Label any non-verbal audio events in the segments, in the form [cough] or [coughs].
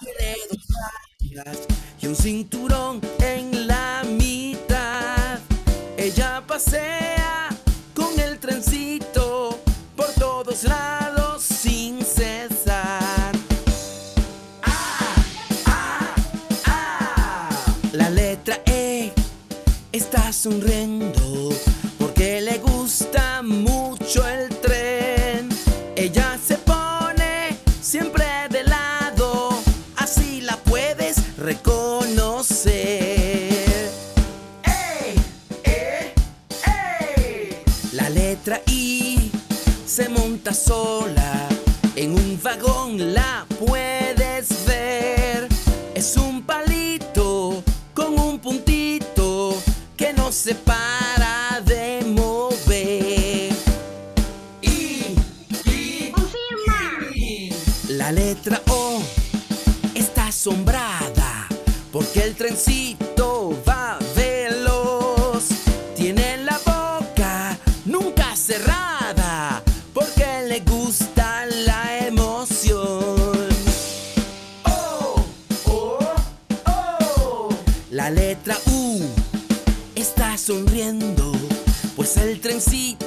tiene dos y un cinturón en la mitad. Ella pasea con el trencito por todos lados sin cesar. Ah, ah, ah. La letra E está sonriendo cerrada porque le gusta la emoción. Oh, oh, oh. La letra U está sonriendo, pues el trencito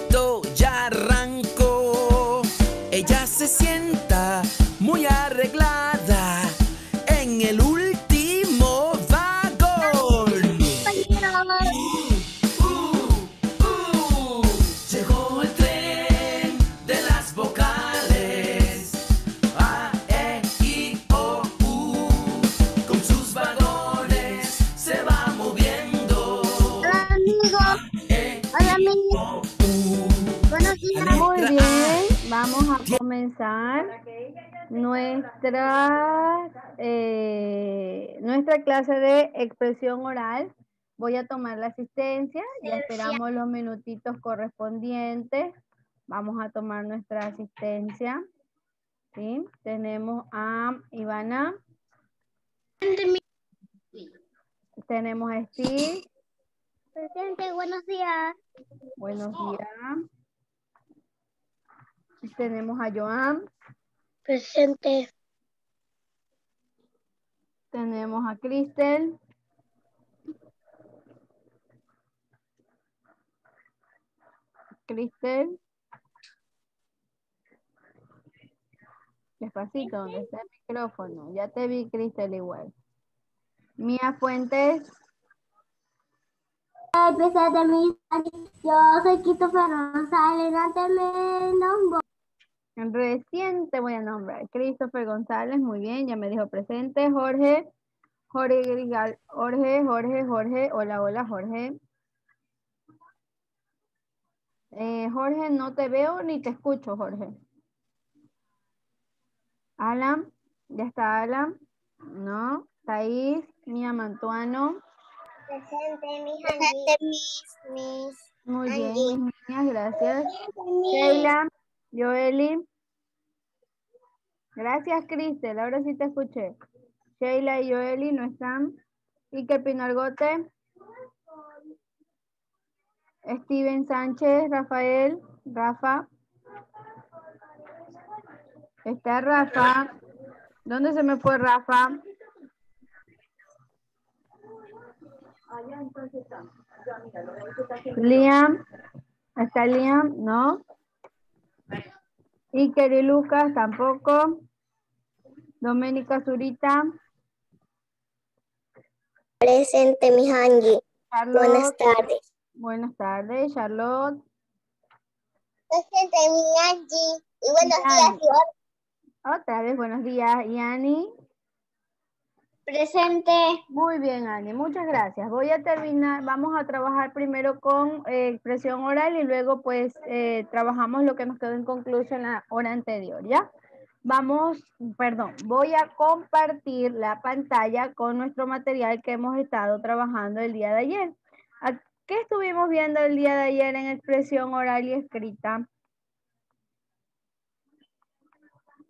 nuestra, eh, nuestra clase de expresión oral. Voy a tomar la asistencia, ya esperamos los minutitos correspondientes. Vamos a tomar nuestra asistencia. ¿sí? Tenemos a Ivana, tenemos a Steve, Presente, buenos días. buenos días. Tenemos a Joan, Presente. tenemos a Cristel, Cristel. Despacito, donde está el micrófono. Ya te vi, Cristel, igual. Mía Fuentes, Presente, mi Yo soy Christopher González, dáteme el nombre. recién te voy a nombrar. Christopher González, muy bien, ya me dijo presente. Jorge, Jorge, Grigal- Jorge, Jorge, Jorge, hola, hola, Jorge. Eh, Jorge, no te veo ni te escucho, Jorge. Alan, ya está Alan. No. Thais, Mía Mantuano. Presente, mi Presente, mis, mis. Muy bien, mis niñas, gracias. Sheila, Joeli. Gracias, Cristel. Ahora sí te escuché. Sheila y Joeli no están. Iker Pinargote. Steven Sánchez, Rafael, Rafa. Está Rafa. ¿Dónde se me fue Rafa? Liam. ¿Está Liam? No. Iker y Lucas tampoco. Doménica Zurita. Presente, mi Angie. Charlotte. Buenas tardes. Buenas tardes, Charlotte. Presente, mi Angie. Y buenos Yani. días, Flor. Otra vez, buenos días. ¿Y Ani? Presente. Muy bien, Ani. Muchas gracias. Voy a terminar, vamos a trabajar primero con eh, expresión oral y luego pues eh, trabajamos lo que nos quedó inconcluso en la hora anterior, ¿ya? Vamos, perdón, voy a compartir la pantalla con nuestro material que hemos estado trabajando el día de ayer. ¿A- ¿Qué estuvimos viendo el día de ayer en expresión oral y escrita?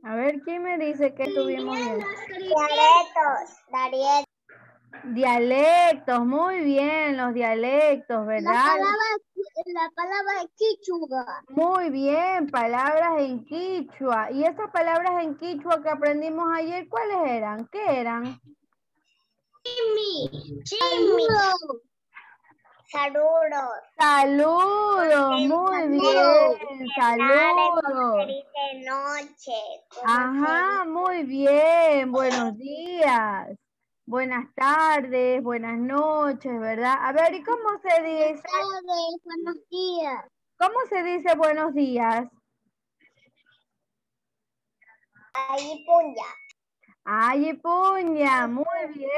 A ver, ¿quién me dice que estuvimos viendo? Dialectos. Dialectos. Dialectos, muy bien, los dialectos, La ¿verdad? palabra, la palabra quichua. Muy bien, palabras en quichua. ¿Y esas palabras en quichua que aprendimos ayer, cuáles eran? ¿Qué eran? Jimmy. Jimmy. Saludos. Saludos, muy bien, saludos. noche? Ajá, muy bien, buenos días, buenas tardes, buenas noches, ¿verdad? A ver, ¿y cómo se dice? buenos días. ¿Cómo se dice buenos días? Ahí puya. Ay, puña, muy bien.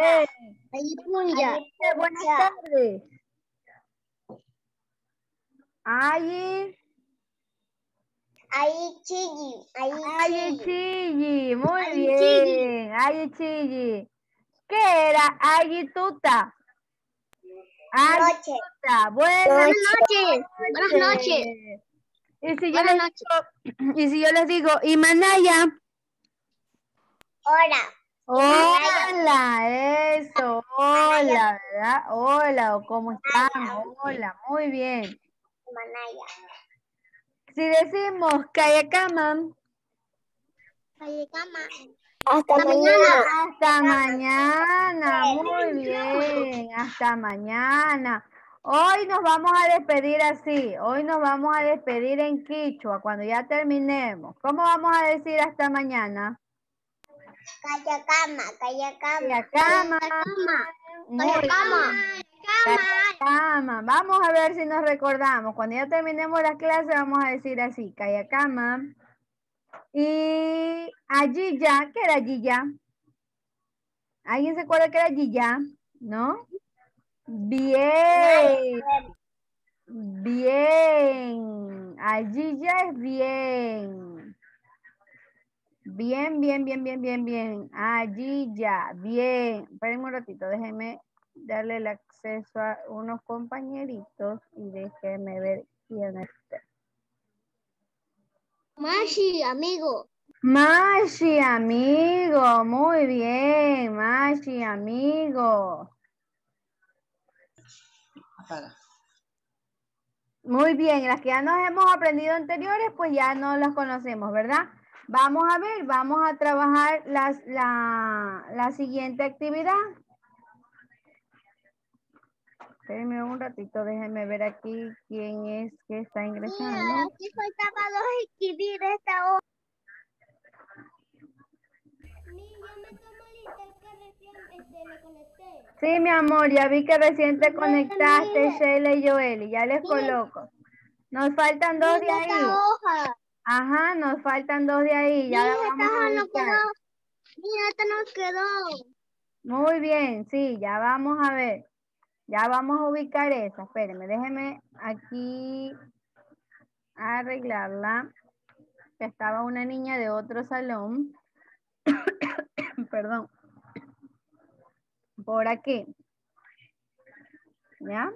Ahí. Dice, Buenas tardes. Ay, Ahí chilli. Ahí ay, chilli, muy Ay, bien. Ay, chilli. ¿Qué era? Ay, tuta. Ay, Noche. tuta. Buenas Buenas noches. Buenas noches. Y si yo Buenas les digo, [clears throat] y si yo les digo, y Manaya, Hola. hola, eso, hola, ¿verdad? Hola, cómo están, hola, muy bien. Manaya. Si decimos Kayakama, Calle cama. Hasta mañana. hasta mañana, muy bien, hasta mañana. Hoy nos vamos a despedir así, hoy nos vamos a despedir en Quichua cuando ya terminemos. ¿Cómo vamos a decir hasta mañana? Calle cama. Calle cama. Cama. Vamos a ver si nos recordamos. Cuando ya terminemos las clases vamos a decir así, Kayakama. Y allí ya, ¿qué era allí ya? ¿Alguien se acuerda que era ya? ¿No? Bien. Bien. Allí ya es bien. Bien, bien, bien, bien, bien, bien. Allí ya, bien. Espérenme un ratito, déjenme darle el acceso a unos compañeritos y déjenme ver quién está. Mashi, amigo. Mashi, amigo, muy bien, Mashi, amigo. Muy bien, las que ya nos hemos aprendido anteriores, pues ya no las conocemos, ¿verdad? Vamos a ver, vamos a trabajar las, la, la siguiente actividad. Espérenme un ratito, déjenme ver aquí quién es que está ingresando. aquí faltaba dos escribir esta hoja. Sí, mi amor, ya vi que recién te conectaste. Sheila y Joel, y ya les coloco. Nos faltan dos de ahí. Ajá, nos faltan dos de ahí. Ya la vamos a. Mira, esta no quedó. Muy bien, sí, ya vamos a ver. Ya vamos a ubicar esa. Espérenme, déjenme aquí arreglarla. Estaba una niña de otro salón. [coughs] Perdón. Por aquí. ¿Ya?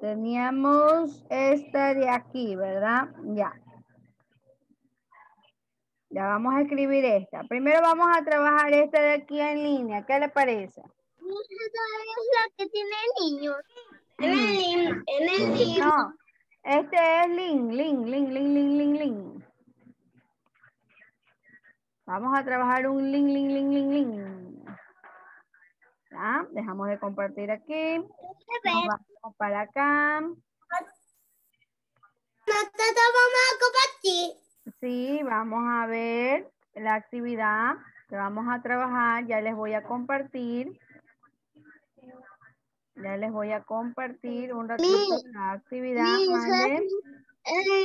Teníamos esta de aquí, ¿verdad? Ya. Ya vamos a escribir esta. Primero vamos a trabajar esta de aquí en línea. ¿Qué le parece? Es la que tiene niños. En el link, en el link. No, este es link, link, link, link, link, link, link. Vamos a trabajar un link, link, link, link, link. ¿Ya? Dejamos de compartir aquí. Nos vamos para acá. Nosotros vamos a compartir. Sí, vamos a ver la actividad que vamos a trabajar. Ya les voy a compartir. Ya les voy a compartir un ratito la actividad. mande. Es.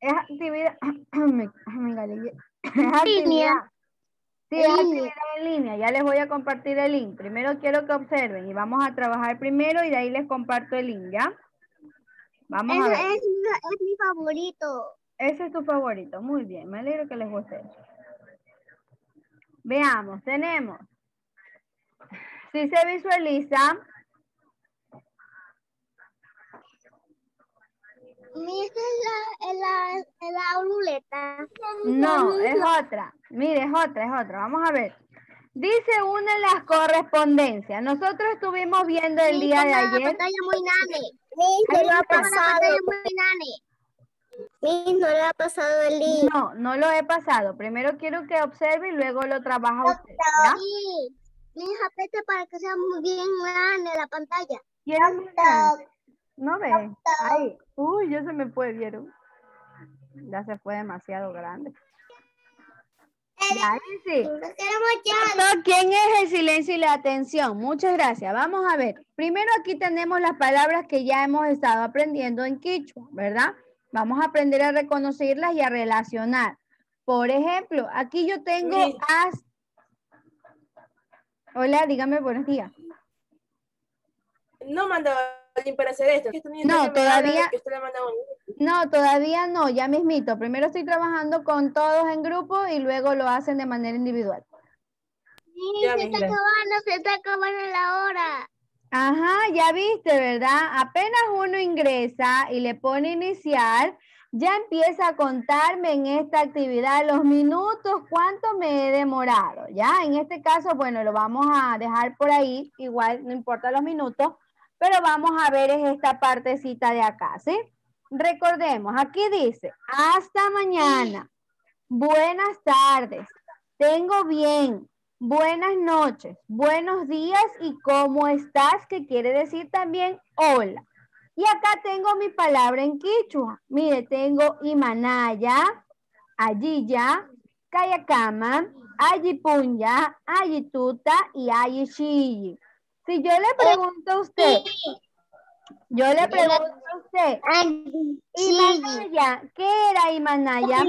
Es actividad. [clears throat] Es actividad. Sí, es actividad en línea. Ya les voy a compartir el link. Primero quiero que observen y vamos a trabajar primero y de ahí les comparto el link, ¿ya? Vamos a Ese ver. es, es mi favorito. Ese es tu favorito. Muy bien. Me alegro que les guste. Veamos. Tenemos. Si se visualiza, Mi esa es la, es la, es la ruleta. no, es otra. Mire, es otra, es otra. Vamos a ver. Dice una de las correspondencias. Nosotros estuvimos viendo el día de La ayer. pantalla muy nane. No lo ha pasado. Miss, no le ha pasado el link. No, no lo he pasado. Primero quiero que observe y luego lo trabaja usted. ¿ya? Miss, apriete para que sea muy bien grande la pantalla. No ve. Ahí. Uy, ya se me fue, ¿vieron? Ya se fue demasiado grande. ¿Quién es el silencio y la atención? Muchas gracias. Vamos a ver. Primero aquí tenemos las palabras que ya hemos estado aprendiendo en Quichua, ¿verdad? Vamos a aprender a reconocerlas y a relacionar. Por ejemplo, aquí yo tengo Sí. as. Hola, dígame buenos días. No mandaba para hacer esto. No, todavía- No, todavía no, ya mismito. Primero estoy trabajando con todos en grupo y luego lo hacen de manera individual. Ya, se está acabando, se está acabando la hora. Ajá, ya viste, ¿verdad? Apenas uno ingresa y le pone iniciar, ya empieza a contarme en esta actividad los minutos, cuánto me he demorado, ¿ya? En este caso, bueno, lo vamos a dejar por ahí, igual no importa los minutos, pero vamos a ver es esta partecita de acá, ¿sí? Recordemos, aquí dice, hasta mañana, buenas tardes, tengo bien, buenas noches, buenos días y cómo estás, que quiere decir también hola. Y acá tengo mi palabra en quichua. Mire, tengo Imanaya, Ayiya, Kayakama, Ayipunya, Ayituta y Ayishiyi. Si yo le pregunto a usted, yo le pregunto a usted, Imanaya, ¿qué era Imanaya?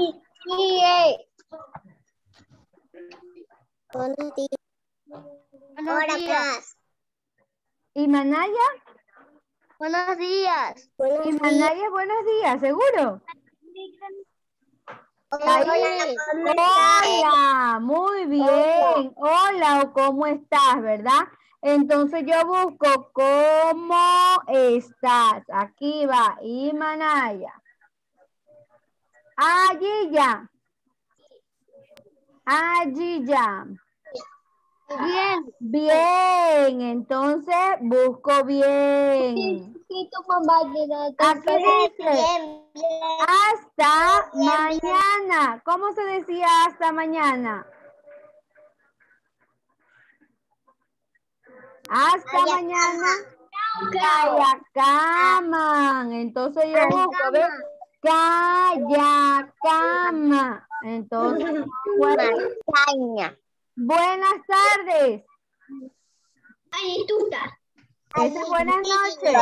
Buenos días. Imanaya, Buenos días. Imanaya, buenos días, ¿seguro? Hola. Hola, muy bien. Hola, o cómo estás, ¿verdad? Entonces yo busco cómo estás. Aquí va, Imanaya. Allí ya. Allí ya. Bien. Bien, entonces busco bien. Aquí dice hasta mañana. ¿Cómo se decía hasta mañana? Hasta mañana. Kayacaman. Entonces yo busco, ¿ves? Kayacama. Entonces, bueno, buenas tardes. Ay, tuta. Esa es buenas noches.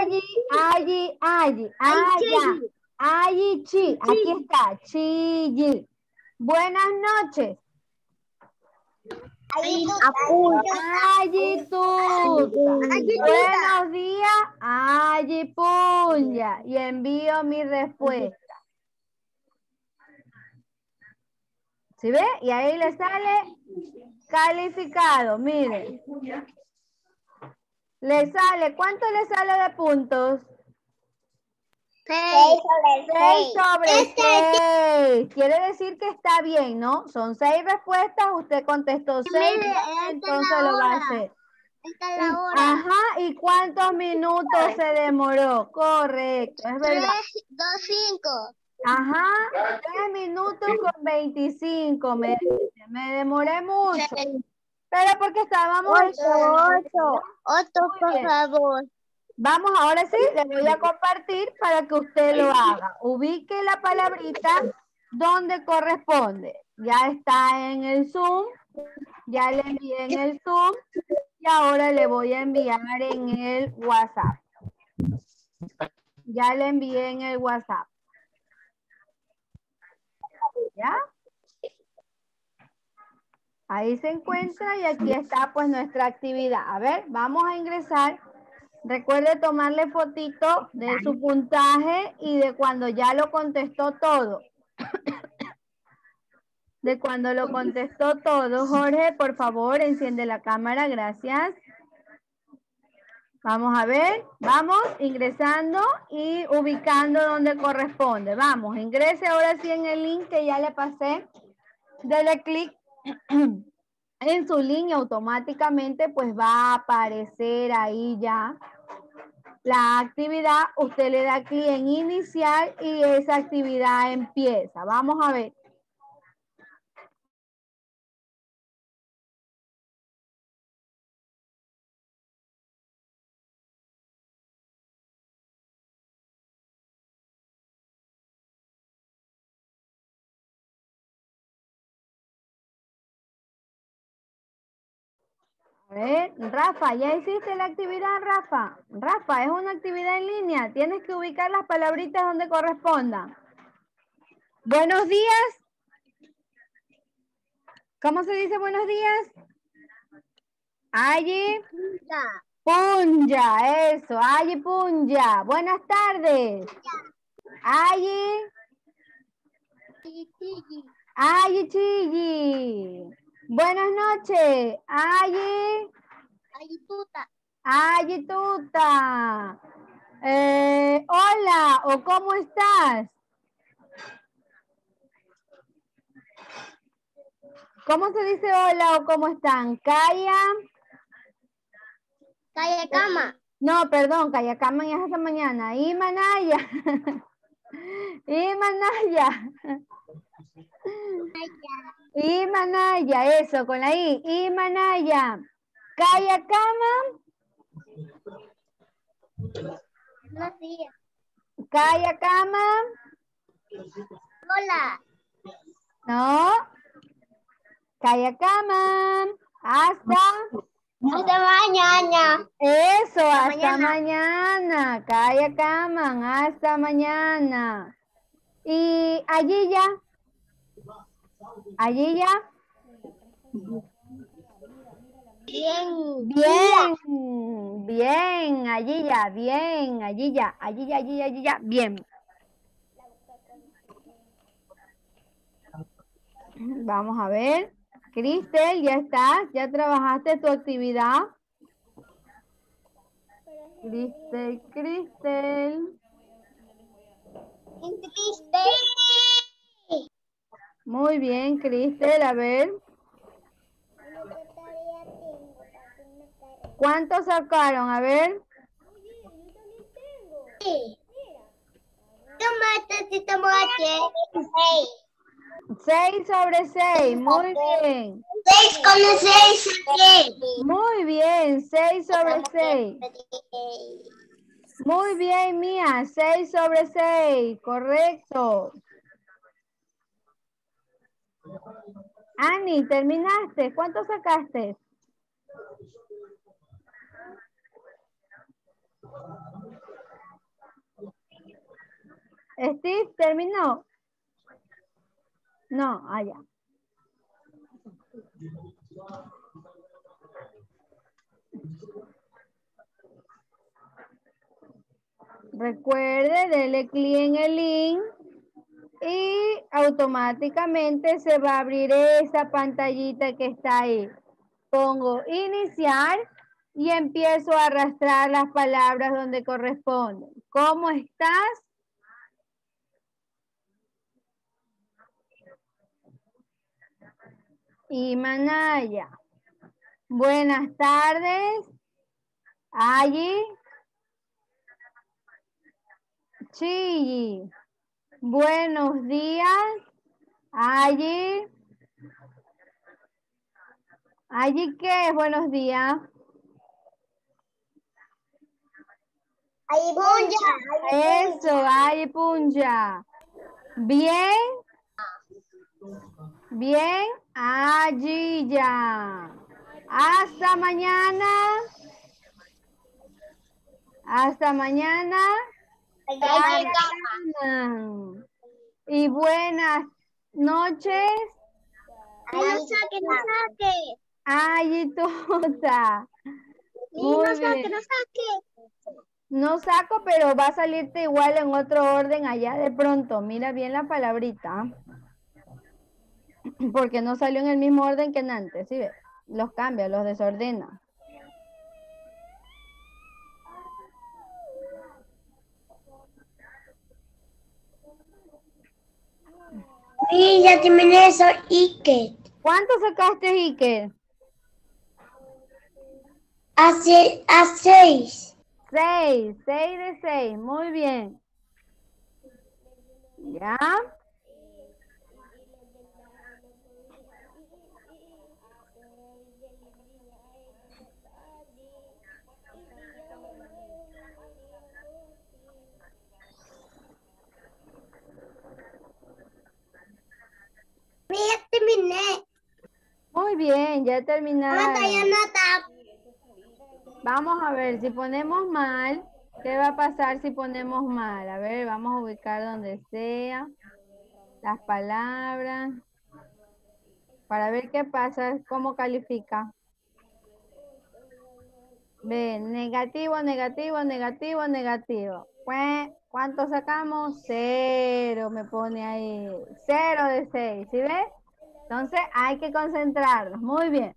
Allí, allí, allí, allá. Allí, chi. Aquí está. Chilli. Buenas noches. Allí tú. Buenos días. Allí punya. Y envío mi respuesta. ¿Sí ve? Y ahí le sale calificado. Miren. Le sale, ¿cuánto le sale de puntos? Seis. 6 sobre 6. Quiere decir que está bien, ¿no? Son 6 respuestas, usted contestó 6, es entonces lo va a hacer. Esta es la hora. Ajá, ¿y cuántos minutos se demoró? Correcto, es verdad. Tres, dos, cinco. Ajá, 3 minutos con 25, me. Me demoré mucho, pero porque estábamos... Ocho, ocho, Muy por bien. favor. Vamos, ahora sí, le voy a compartir para que usted lo haga. Ubique la palabrita donde corresponde. Ya está en el Zoom, ya le envié en el Zoom y ahora le voy a enviar en el WhatsApp. Ya le envié en el WhatsApp. ¿Ya? Ahí se encuentra y aquí está pues nuestra actividad. A ver, vamos a ingresar. Recuerde tomarle fotito de su puntaje y de cuando ya lo contestó todo. De cuando lo contestó todo. Jorge, por favor, enciende la cámara. Gracias. Vamos a ver, vamos ingresando y ubicando donde corresponde. Vamos, ingrese ahora sí en el link que ya le pasé. Dele clic en su link y automáticamente pues va a aparecer ahí ya la actividad. Usted le da clic en iniciar y esa actividad empieza. Vamos a ver. A ver, Rafa, ¿ya hiciste la actividad, Rafa? Rafa, es una actividad en línea. Tienes que ubicar las palabritas donde correspondan. Buenos días. ¿Cómo se dice buenos días? Allí. Punja, eso. Allí punja. Buenas tardes. Allí. Allí chigi. Buenas noches. Allí. Allí tuta. Eh, hola, o cómo estás. ¿Cómo se dice hola o cómo están? Calla. Calle cama. No, perdón, Calla Cama es hasta mañana. Imanaya. Imanaya. [laughs] Imanaya, eso, con la I. Imanaya. Calla Cama. Buenos días. Calla Cama. Hola. No. Calla Cama. Hasta. Hasta mañana. Eso, hasta mañana. mañana. Calla Cama. Hasta mañana. Y allí ya. Allí ya. Bien. Bien, bien, allí ya, bien, allí ya, allí ya, allí ya, allí ya, bien. Vamos a ver. Cristel, ya estás, ya trabajaste tu actividad. Cristel, Cristel. Triste. Muy bien, Cristel, a ver. ¿Cuántos sacaron? A ver. Tomate, sí, tomate. Seis. 6 sobre 6, muy bien. Seis con seis. Muy bien, 6 sobre 6. Muy bien, Mía, 6 sobre 6, correcto. Ani, ¿terminaste? ¿Cuánto sacaste? Steve, ¿terminó? No, allá. Recuerde, dele clic en el link y automáticamente se va a abrir esa pantallita que está ahí. Pongo iniciar y empiezo a arrastrar las palabras donde corresponden. ¿Cómo estás? Imanaya. Buenas tardes. Allí. Chigi. Buenos días. Allí. Allí qué es buenos días. Ahí punja. Eso, allí punja. Bien. Bien, allí ya. Hasta mañana. Hasta mañana. Y buenas noches. No saque, no saque. Ay, tota. Saque, no saque. No saco, pero va a salirte igual en otro orden allá de pronto. Mira bien la palabrita. Porque no salió en el mismo orden que en antes, ¿sí ves? Los cambia, los desordena. Sí, ya terminé eso. ¿Y qué? ¿Cuánto sacaste, Iker? Hace, a seis. Seis, seis de seis, muy bien. ¿Ya? Ya terminé. Muy bien, ya terminaron. Vamos a ver, si ponemos mal, ¿qué va a pasar si ponemos mal? A ver, vamos a ubicar donde sea las palabras para ver qué pasa, cómo califica. Ve, negativo, negativo, negativo, negativo. Pues, ¿Cuánto sacamos? Cero, me pone ahí. Cero de seis, ¿sí ves? Entonces hay que concentrarnos. Muy bien.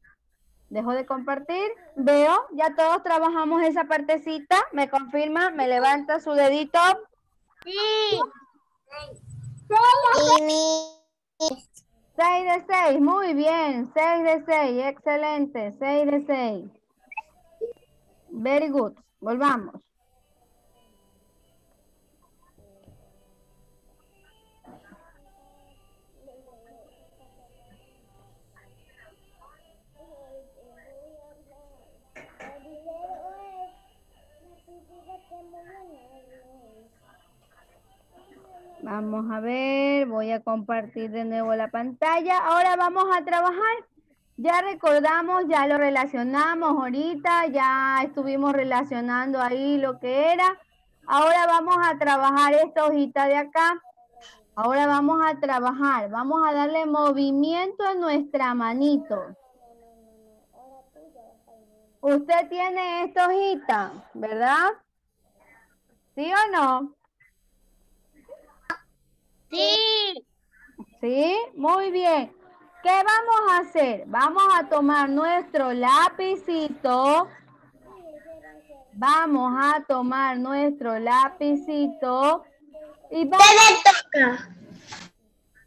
Dejo de compartir. Veo, ya todos trabajamos esa partecita. ¿Me confirma? ¿Me levanta su dedito? Sí. 6 de 6, muy bien. 6 de 6, excelente. 6 de 6. Very good. Volvamos. Vamos a ver, voy a compartir de nuevo la pantalla. Ahora vamos a trabajar. Ya recordamos, ya lo relacionamos ahorita, ya estuvimos relacionando ahí lo que era. Ahora vamos a trabajar esta hojita de acá. Ahora vamos a trabajar, vamos a darle movimiento a nuestra manito. Usted tiene esta hojita, ¿verdad? ¿Sí o no? Sí. ¿Sí? Muy bien. ¿Qué vamos a hacer? Vamos a tomar nuestro lapicito. Vamos a tomar nuestro lapicito y vamos, toca?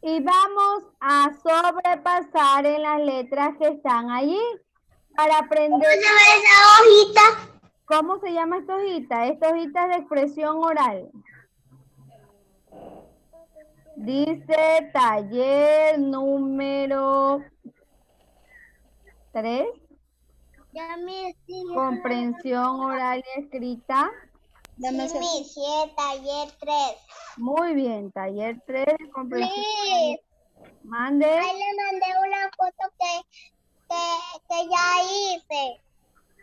y vamos a sobrepasar en las letras que están allí para aprender esa hojita? cómo se llama esta hojita. Esta hojita es de expresión oral. Dice taller número 3, Ya me sí, comprensión oral y escrita. sí, mi, sí, taller 3. Muy bien, taller 3, comprensión. Sí. Mande. Ahí le mandé una foto que, que, que ya hice.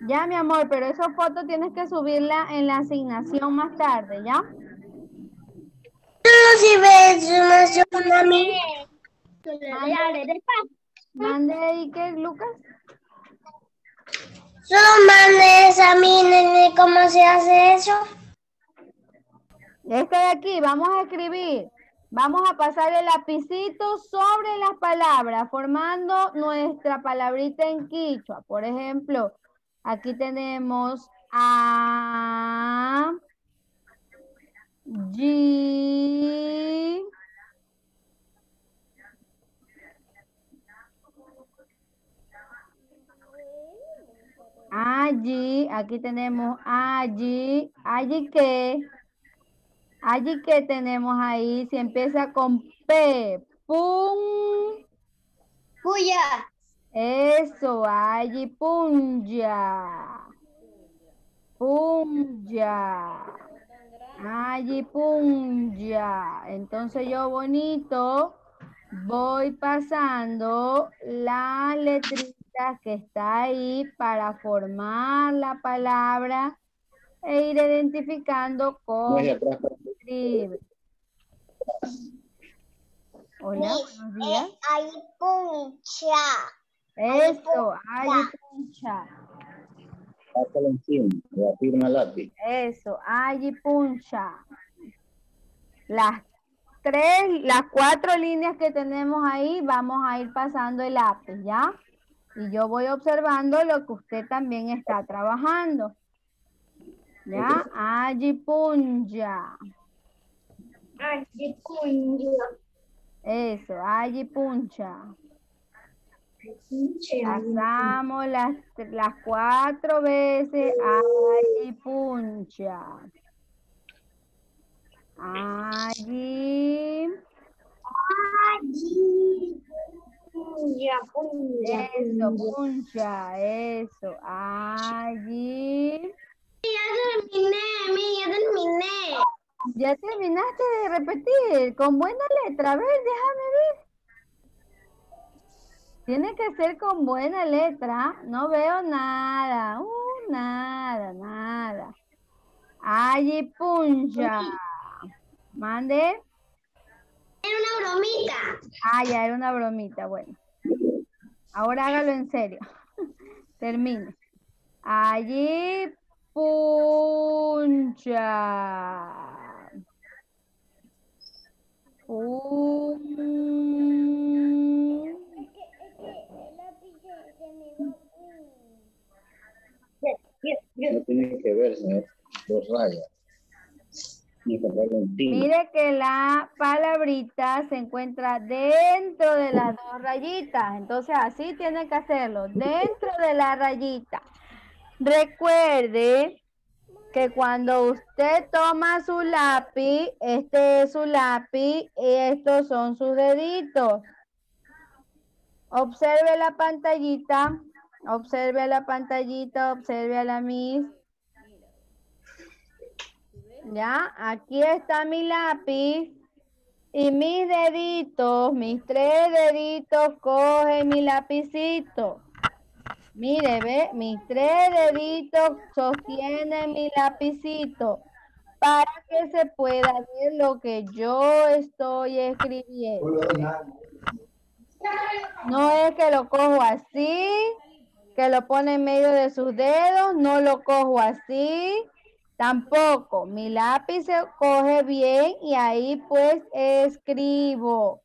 Ya, mi amor, pero esa foto tienes que subirla en la asignación más tarde, ¿ya? Mande, Iker, Lucas. Solo nene, cómo se hace eso. Este de aquí, vamos a escribir. Vamos a pasar el lapicito sobre las palabras, formando nuestra palabrita en quichua. Por ejemplo, aquí tenemos a, G, allí, aquí tenemos allí, allí que, allí que tenemos ahí, si empieza con P, pum, Puya. eso, allí punja, punja, allí punja, entonces yo bonito voy pasando las letritas que está ahí para formar la palabra e ir identificando cómo se escribe. Hola, buenos días. Eso, allí puncha. Pásalo encima, la firma lápiz. Eso, allí puncha. Las tres, las cuatro líneas que tenemos ahí, vamos a ir pasando el lápiz, ¿ya? Y yo voy observando lo que usted también está trabajando. ¿Ya? Allí puncha. Allí puncha. Eso, allí puncha. Pasamos las, las cuatro veces allí puncha. Allí. Eso, puncha, eso. Allí. terminé, mi, ya terminé. Ya terminaste de repetir con buena letra. A ver, déjame ver. Tiene que ser con buena letra. No veo nada. Uh, nada, nada. Allí puncha. Mande. Era una bromita. Ah, ya era una bromita. Bueno. Ahora hágalo en serio. [laughs] Termine. Allí puncha. No tiene que ver, señor. Dos rayas. Mire que la palabrita se encuentra dentro de las dos rayitas. Entonces así tiene que hacerlo, dentro de la rayita. Recuerde que cuando usted toma su lápiz, este es su lápiz y estos son sus deditos. Observe la pantallita, observe la pantallita, observe a la Miss. Ya, aquí está mi lápiz y mis deditos, mis tres deditos cogen mi lapicito. Mire, ve, mis tres deditos sostienen mi lapicito para que se pueda ver lo que yo estoy escribiendo. No es que lo cojo así, que lo pone en medio de sus dedos, no lo cojo así, tampoco. Mi lápiz se coge bien y ahí pues escribo.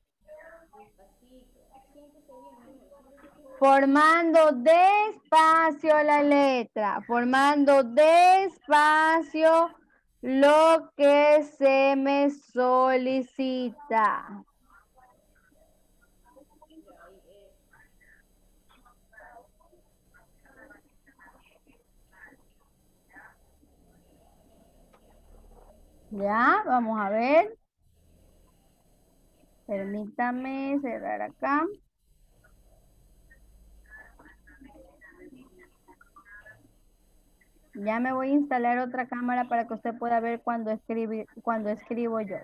Formando despacio la letra, formando despacio lo que se me solicita. Ya, vamos a ver. Permítame cerrar acá. Ya me voy a instalar otra cámara para que usted pueda ver cuando, escribi- cuando escribo yo.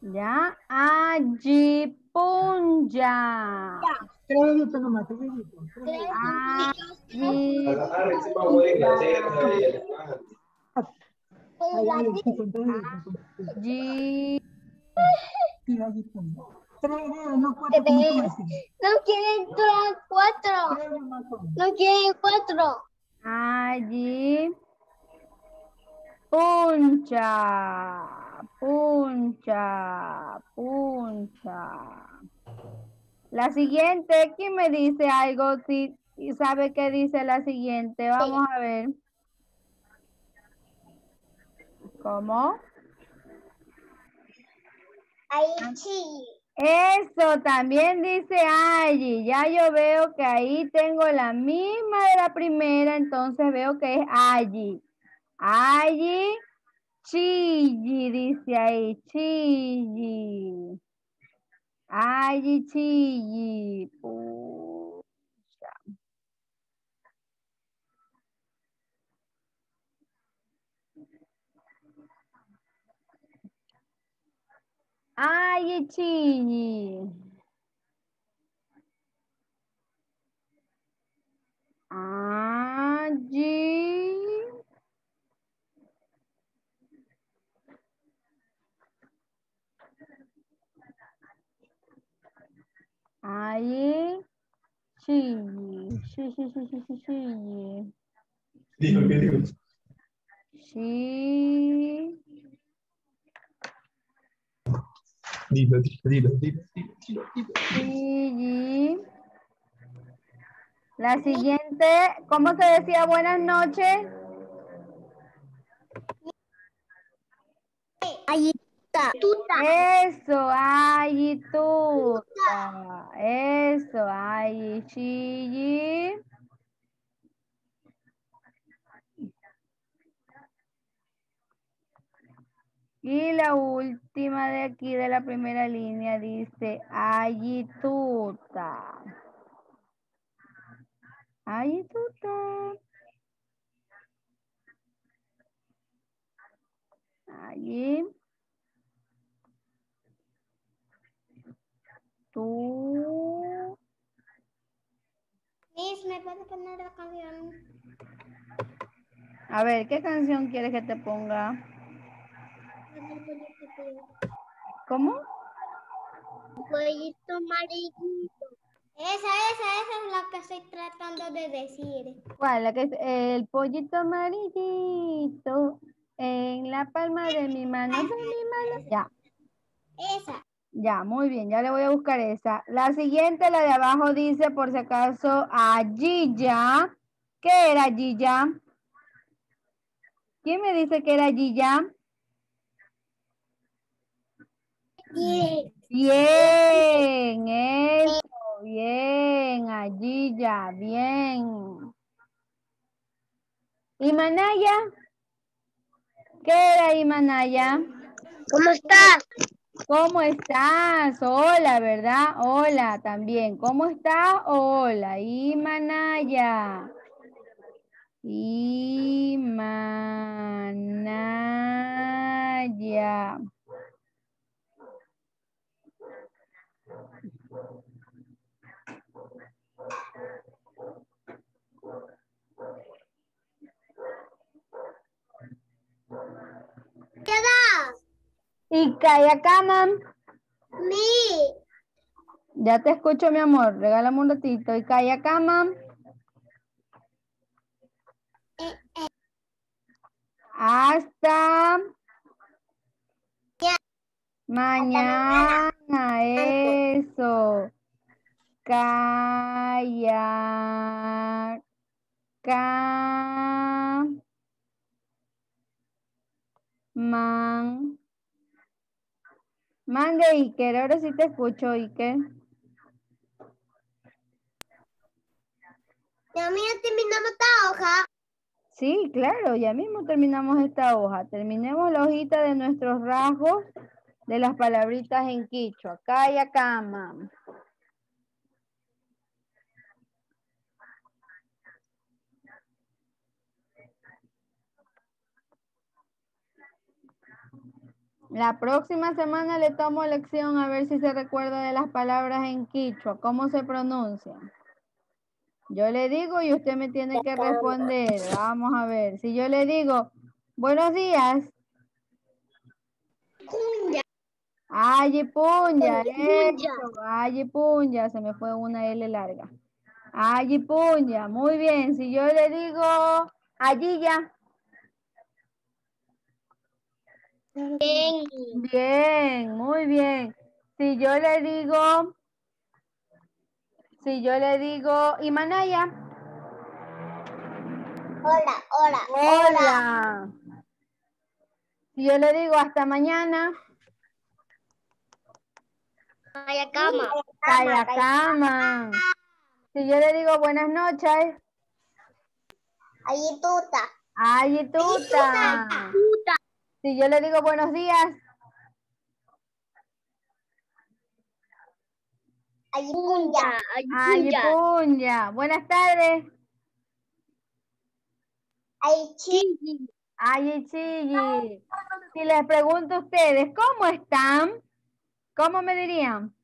Ya, allí punja. Tres deditos nomás, deditos. sí. Tres dedos, no cuatro. No quieren cuatro. No quieren cuatro. Allí. Puncha. Puncha. Puncha. La siguiente, ¿quién me dice algo? Si sabe qué dice la siguiente, vamos a ver. ¿Cómo? Ahí sí. Eso también dice allí. Ya yo veo que ahí tengo la misma de la primera, entonces veo que es allí. Allí, chilli, dice ahí, chilli. Allí, chilli. Pucha. Allí, chilli. Allí. Allí. Chilli. Sí, sí, sí, sí, sí. Dijo, ¿qué dijo? Sí. Dilo, dilo, dilo, dilo, dilo, dilo. Chilli. La siguiente, ¿cómo se decía buenas noches? Allí Tuta. Eso, ayituta. Eso, ayichiyi. Y la última de aquí de la primera línea dice ayituta. Ayituta. Allí. Tú. Miss, ¿me puede poner la canción? A ver, ¿qué canción quieres que te ponga? ¿Cómo? Pollito amarillito. Esa, esa, esa es la que estoy tratando de decir. ¿Cuál? La que es el pollito amarillito en la palma de mi mano, de mi mano. Ya, Esa. Ya, muy bien, ya le voy a buscar esa. La siguiente, la de abajo, dice por si acaso allí ya. ¿Qué era ya? ¿Quién me dice que era ya? Bien. Bien, eso, bien, allí ya, bien. ¿Y Manaya? ¿Qué era Imanaya? ¿Cómo estás? ¿Cómo estás? Hola, ¿verdad? Hola también. ¿Cómo estás? Hola, Imanaya. Imanaya. ¿Qué da? Y Kayakama. Mi. Ya te escucho, mi amor. Regálame un ratito. Y Kayakama. Hasta mañana. Eso. Calla. Ca. Man. Man de Iker. Ahora sí te escucho, Iker. Ya mira, terminamos esta hoja. Sí, claro, ya mismo terminamos esta hoja. Terminemos la hojita de nuestros rasgos de las palabritas en quichua. Calla, cama. La próxima semana le tomo lección a ver si se recuerda de las palabras en quichua, cómo se pronuncian. Yo le digo y usted me tiene que responder. Vamos a ver. Si yo le digo, buenos días. Ay, punya, ay, punya, se me fue una L larga. Ay, punya, muy bien. Si yo le digo, allí ya. Bien. Bien, muy bien. Si yo le digo, si yo le digo, Imanaya, Hola, hola, hola. Si yo le digo hasta mañana, Vaya cama. calla cama. Si yo le digo buenas noches, Allí tuta. ay, tuta. Tuta. Si yo le digo buenos días, Allí punja. ay, punya. Buenas tardes, Allí chigi. ay, chilli. Si les pregunto a ustedes, ¿cómo están? ¿Cómo me dirían?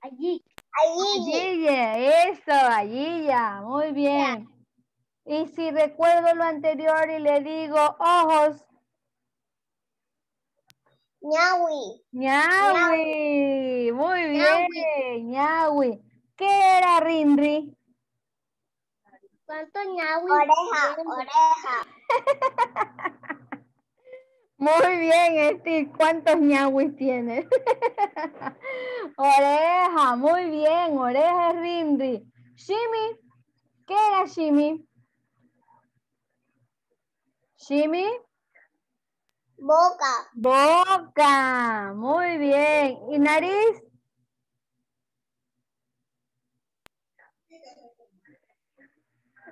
Allí. Allí. Allí, eso, allí ya, muy bien. Y si recuerdo lo anterior y le digo ojos, Ñawi. ñawi, muy bien, ñawi. ¿Qué era Rinri? ¿Cuánto ñawi? Oreja, oreja. [laughs] Muy bien, Steve. ¿Cuántos ñawis tienes? [laughs] oreja, muy bien, oreja es Rinri. Shimi, ¿qué era Shimi? Shimi, Boca. Boca. Muy bien. ¿Y nariz?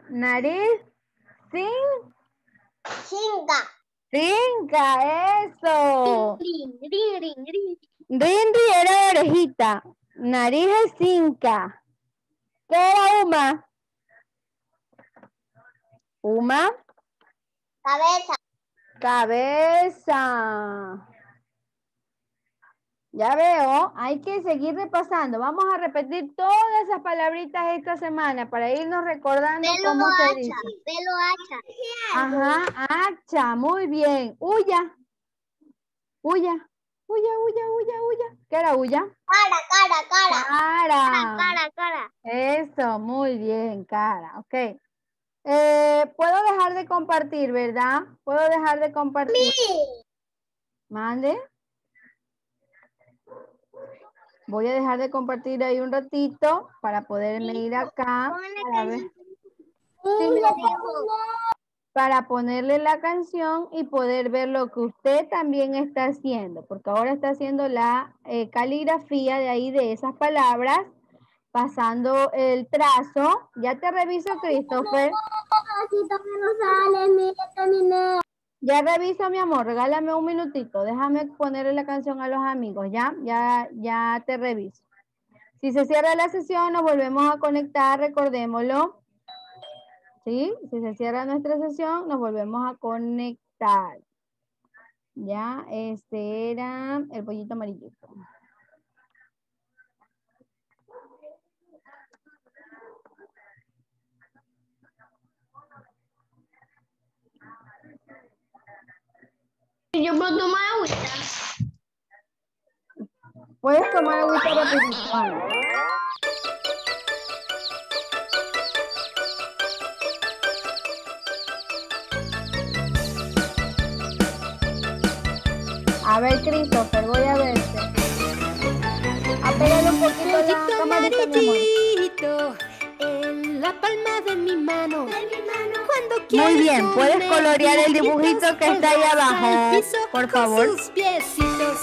Nariz. Sin. Cinca. Finca. Eso. Rinri era de orejita. Nariz es cinca. ¿Qué era Uma? Uma. Cabeza. Cabeza. Ya veo, hay que seguir repasando. Vamos a repetir todas esas palabritas esta semana para irnos recordando Pelo cómo se dice. hacha. Pelo hacha. Ajá, hacha, muy bien. Huya. Huya. Huya, huya, huya, huya. ¿Qué era huya? Cara, cara, cara. Cara. Cara, cara. Eso, muy bien, cara. Ok. Eh, Puedo dejar de compartir, ¿verdad? Puedo dejar de compartir. Mande. Voy a dejar de compartir ahí un ratito para poderme ir acá. Para, ver- Sí, para ponerle la canción y poder ver lo que usted también está haciendo, porque ahora está haciendo la eh, caligrafía de ahí de esas palabras, pasando el trazo. Ya te reviso, Christopher. Ya reviso, mi amor, regálame un minutito. Déjame ponerle la canción a los amigos, ¿ya? Ya, ya te reviso. Si se cierra la sesión, nos volvemos a conectar, recordémoslo. ¿Sí? Si se cierra nuestra sesión, nos volvemos a conectar. Ya, este era el pollito amarillito. Yo puedo tomar agüita. Puedes tomar agüita rapidito, Ana. A ver, Christopher, voy a verte. Apégale un poquito la camarita, mi amor. En la palma de mi mano. Cuando Muy quieres bien, puedes colorear el dibujito que está ahí abajo, piso por con favor. sus piecitos.